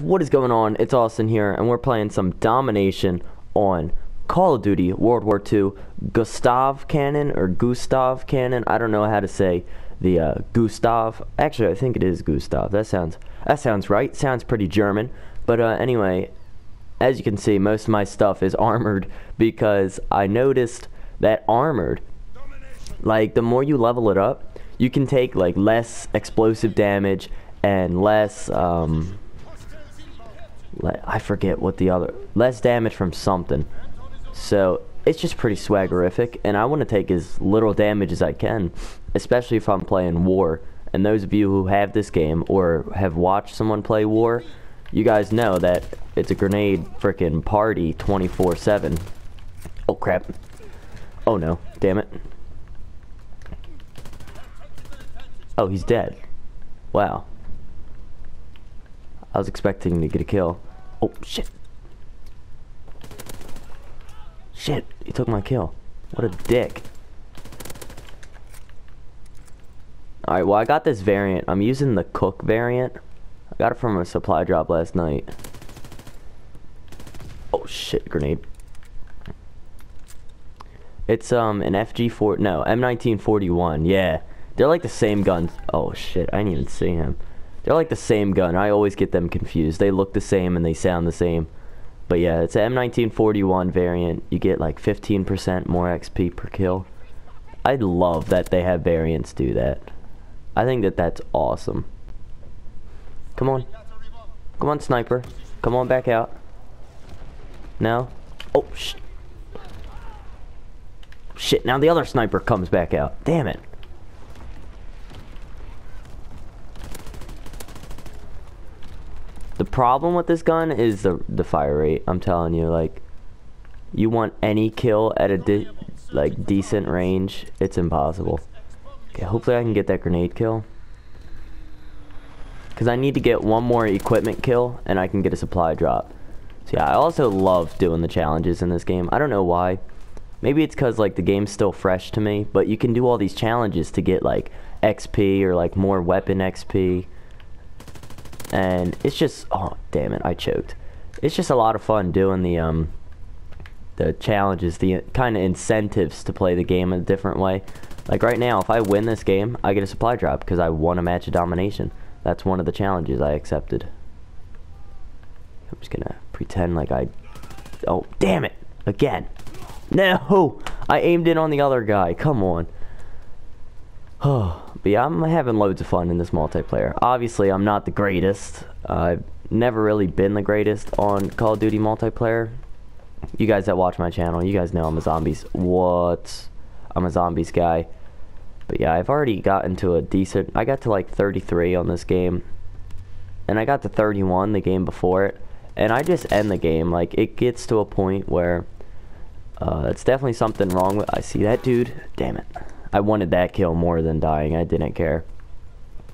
What is going on? It's Austin here, and we're playing some domination on Call of Duty World War II Gustav Cannon or Gustav Cannon. I don't know how to say the uh, Gustav. Actually, I think it is Gustav. That sounds that sounds right. Sounds pretty German. But uh, anyway, as you can see, most of my stuff is armored because I noticed that armored, like the more you level it up, you can take like less explosive damage and less um, I forget what the other less damage from something. So it's just pretty swaggerific, and I want to take as little damage as I can, especially if I'm playing War. And those of you who have this game or have watched someone play War, you guys know that it's a grenade freaking party 24/7. Oh crap! Oh no! Damn it! Oh, he's dead. Wow. I was expecting to get a kill. Oh, shit. Shit, he took my kill. What a dick. Alright, well I got this variant. I'm using the Cook variant. I got it from a supply drop last night. Oh shit, grenade. It's um an FG4, no, M1941, yeah. They're like the same guns. Oh shit, I didn't even see him. They're like the same gun. I always get them confused. They look the same and they sound the same. But yeah, it's an M1941 variant. You get like 15% more XP per kill. I love that they have variants do that. I think that that's awesome. Come on. Come on, sniper. Come on back out. Now. Oh, sh Shit, now the other sniper comes back out. Damn it. The problem with this gun is the the fire rate. I'm telling you, like, you want any kill at a like decent range, it's impossible. Okay, hopefully I can get that grenade kill. Because I need to get one more equipment kill, and I can get a supply drop. So yeah, I also love doing the challenges in this game. I don't know why. Maybe it's because like the game's still fresh to me, but you can do all these challenges to get like XP or like more weapon XP and it's just oh damn it I choked. It's just a lot of fun doing the um the challenges the kind of incentives to play the game in a different way. Like right now if I win this game I get a supply drop because I won a match of domination. That's one of the challenges I accepted. I'm just gonna pretend like I oh damn it again. No I aimed in on the other guy come on. Oh, but yeah, I'm having loads of fun in this multiplayer. Obviously, I'm not the greatest. Uh, I've never really been the greatest on Call of Duty multiplayer. You guys that watch my channel, you guys know I'm a zombies. What? I'm a zombies guy. But yeah, I've already gotten to a decent... I got to like 33 on this game. And I got to 31 the game before it. And I just end the game. Like, it gets to a point where... Uh, it's definitely something wrong with... I see that dude. Damn it. I wanted that kill more than dying. I didn't care.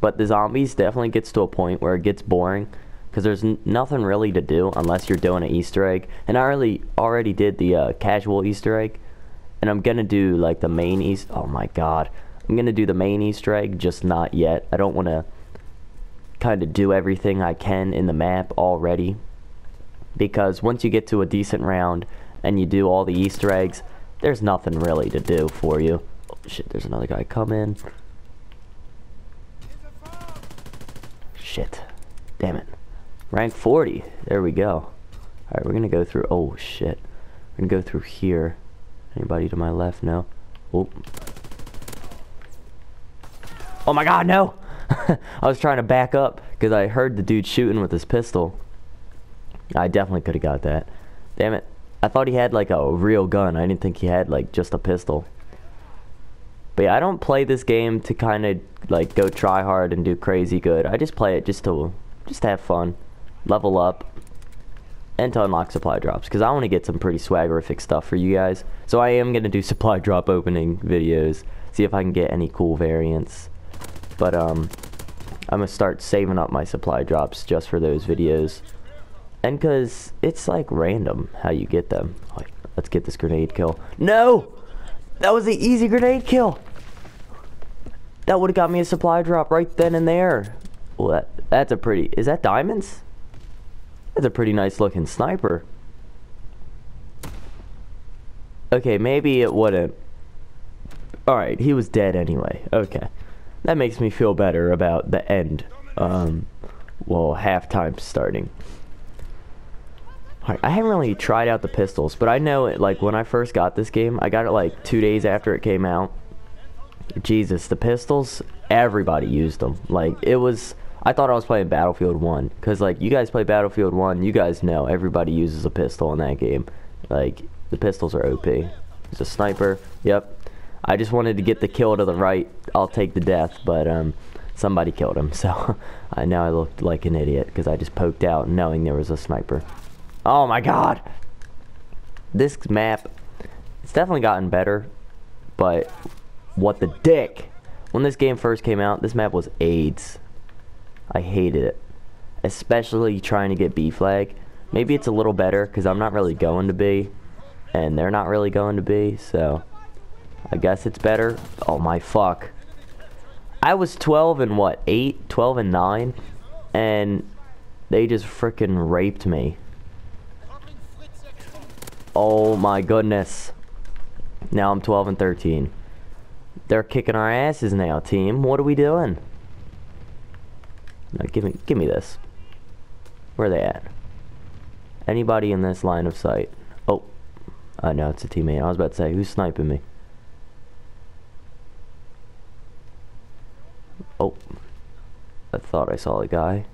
But the zombies definitely gets to a point where it gets boring because there's nothing really to do unless you're doing an Easter egg. And I already already did the uh, casual Easter egg, and I'm gonna do like the main Easter. Oh my God, I'm gonna do the main Easter egg, just not yet. I don't want to kind of do everything I can in the map already because once you get to a decent round and you do all the Easter eggs, there's nothing really to do for you. Shit, there's another guy coming. Shit. Damn it. Rank 40. There we go. Alright, we're gonna go through... Oh, shit. We're gonna go through here. Anybody to my left? No. Oh. Oh my god, no! I was trying to back up because I heard the dude shooting with his pistol. I definitely could have got that. Damn it. I thought he had like a real gun. I didn't think he had like just a pistol. But yeah, I don't play this game to kind of like go try hard and do crazy good. I just play it just to just to have fun, level up, and to unlock supply drops because I want to get some pretty swaggerific stuff for you guys. So I am gonna do supply drop opening videos, see if I can get any cool variants. But um, I'm gonna start saving up my supply drops just for those videos, and cause it's like random how you get them. Like, let's get this grenade kill. No, that was the easy grenade kill. That would have got me a supply drop right then and there. Well, that, that's a pretty... Is that diamonds? That's a pretty nice looking sniper. Okay, maybe it wouldn't. Alright, he was dead anyway. Okay. That makes me feel better about the end. Um, well, halftime starting. Alright, I haven't really tried out the pistols, but I know it, like, when I first got this game, I got it, like, two days after it came out. Jesus, the pistols, everybody used them. Like, it was... I thought I was playing Battlefield 1, because, like, you guys play Battlefield 1, you guys know everybody uses a pistol in that game. Like, the pistols are OP. There's a sniper. Yep. I just wanted to get the kill to the right. I'll take the death, but um, somebody killed him. So I know I looked like an idiot because I just poked out knowing there was a sniper. Oh my god! This map, it's definitely gotten better, but what the dick? When this game first came out, this map was AIDS. I hated it. Especially trying to get B flag. Maybe it's a little better because I'm not really going to B and they're not really going to be, so I guess it's better. Oh my fuck. I was 12 and what, 8, 12 and 9, and they just freaking raped me. Oh my goodness. Now I'm 12 and 13. They're kicking our asses now, team. What are we doing? No, give me, give me this. Where are they at? Anybody in this line of sight? Oh, uh, no, it's a teammate. I was about to say, who's sniping me? Oh. I thought I saw a guy.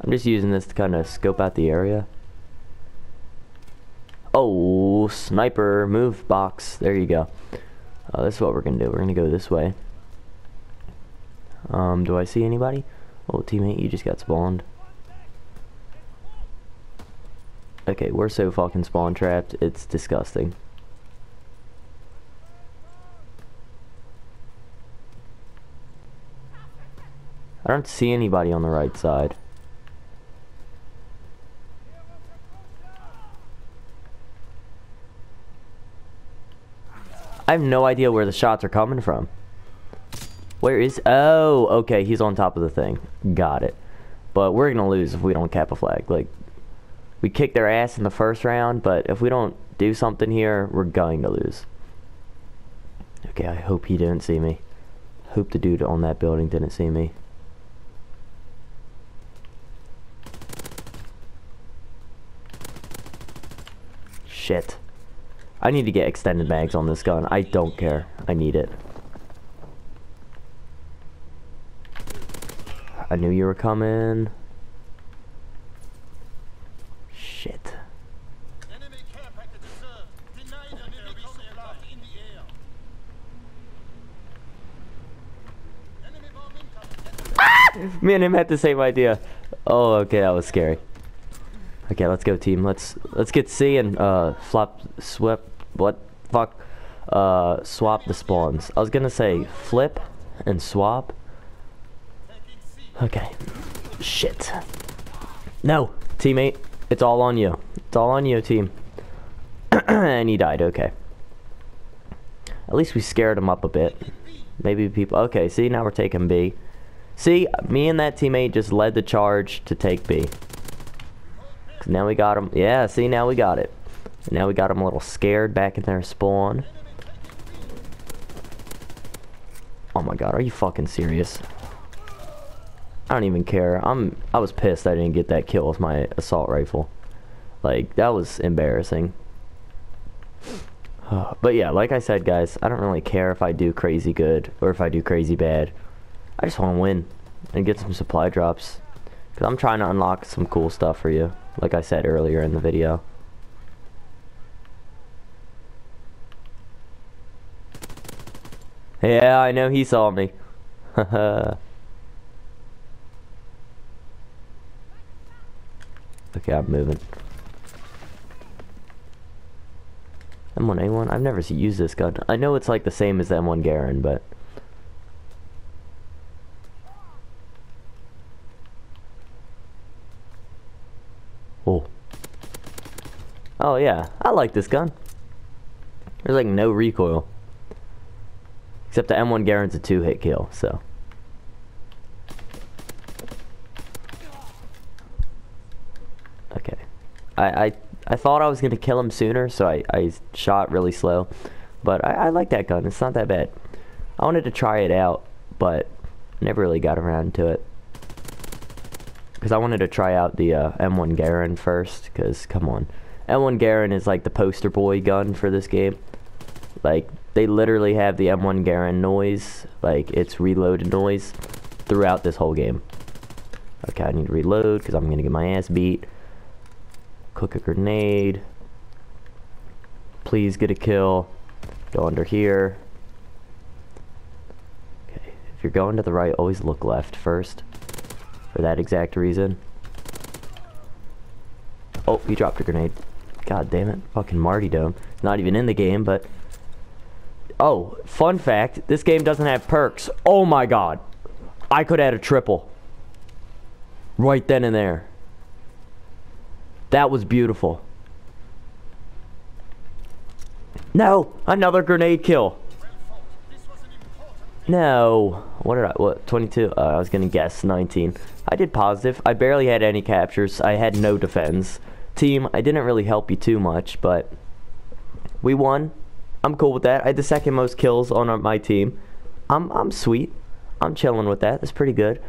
I'm just using this to kind of scope out the area. Oh, sniper, move box. There you go. Uh, this is what we're going to do. We're going to go this way. Um, do I see anybody? Oh, teammate, you just got spawned. Okay, we're so fucking spawn trapped, it's disgusting. I don't see anybody on the right side. I have no idea where the shots are coming from. Where is... Oh, okay, he's on top of the thing. Got it. But we're going to lose if we don't cap a flag. Like, we kicked their ass in the first round, but if we don't do something here, we're going to lose. Okay, I hope he didn't see me. Hope the dude on that building didn't see me. Shit. I need to get extended mags on this gun. I don't care. I need it. I knew you were coming. Shit. Ah! Me and him had the same idea. Oh, okay, that was scary. Okay, let's go, team. Let's let's get C and uh flop swap what fuck uh swap the spawns. I was gonna say flip and swap. Okay. Shit. No, teammate. It's all on you. It's all on you, team. and he died. Okay. At least we scared him up a bit. Maybe people. Okay, see now we're taking B. See, me and that teammate just led the charge to take B. Now we got him. Yeah, see, now we got it. Now we got him a little scared back in their spawn. Oh my god, are you fucking serious? I don't even care. I'm I was pissed I didn't get that kill with my assault rifle. Like that was embarrassing. but yeah, like I said guys, I don't really care if I do crazy good or if I do crazy bad. I just want to win and get some supply drops. Because I'm trying to unlock some cool stuff for you, like I said earlier in the video. Yeah, I know he saw me. okay, I'm moving. M1A1? I've never used this gun. I know it's like the same as the M1 Garand, but... hell yeah. I like this gun. There's like no recoil. Except the M1 Garand's a two hit kill, so. Okay. I, I, I thought I was going to kill him sooner, so I, I shot really slow. But I, I like that gun. It's not that bad. I wanted to try it out, but never really got around to it. Because I wanted to try out the uh, M1 Garand first, because come on. M1 Garand is like the poster boy gun for this game. Like, they literally have the M1 Garand noise, like, it's reload noise, throughout this whole game. Okay, I need to reload, because I'm going to get my ass beat. Cook a grenade. Please get a kill. Go under here. Okay, if you're going to the right, always look left first. For that exact reason. Oh, he dropped a grenade. God damn it. Fucking Martyrdom. Not even in the game, but... Oh, fun fact. This game doesn't have perks. Oh my god. I could add a triple. Right then and there. That was beautiful. No! Another grenade kill. No. What did I, what, 22? Uh, I was gonna guess 19. I did positive. I barely had any captures. I had no defense. Team, I didn't really help you too much, but we won. I'm cool with that. I had the second most kills on my team. I'm, I'm sweet. I'm chilling with that. That's pretty good.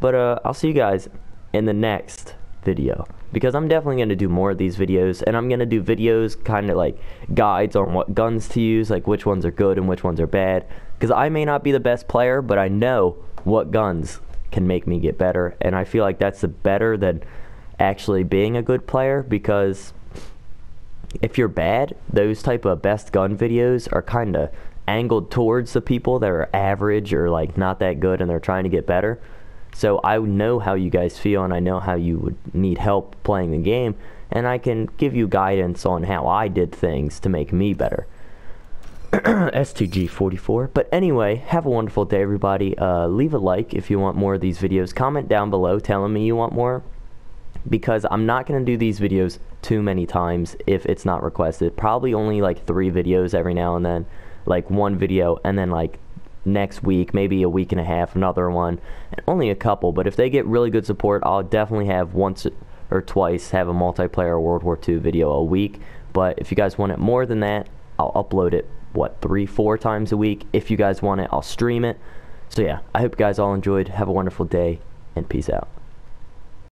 But uh, I'll see you guys in the next video because I'm definitely going to do more of these videos and I'm going to do videos kind of like guides on what guns to use like which ones are good and which ones are bad because I may not be the best player but I know what guns can make me get better and I feel like that's the better than actually being a good player because if you're bad those type of best gun videos are kind of angled towards the people that are average or like not that good and they're trying to get better so I know how you guys feel and I know how you would need help playing the game and I can give you guidance on how I did things to make me better. STG44. But anyway, have a wonderful day everybody. Uh, leave a like if you want more of these videos. Comment down below telling me you want more because I'm not going to do these videos too many times if it's not requested. Probably only like three videos every now and then. Like one video and then like next week, maybe a week and a half, another one, and only a couple. But if they get really good support, I'll definitely have once or twice have a multiplayer World War II video a week. But if you guys want it more than that, I'll upload it what three, four times a week. If you guys want it, I'll stream it. So yeah, I hope you guys all enjoyed. Have a wonderful day and peace out.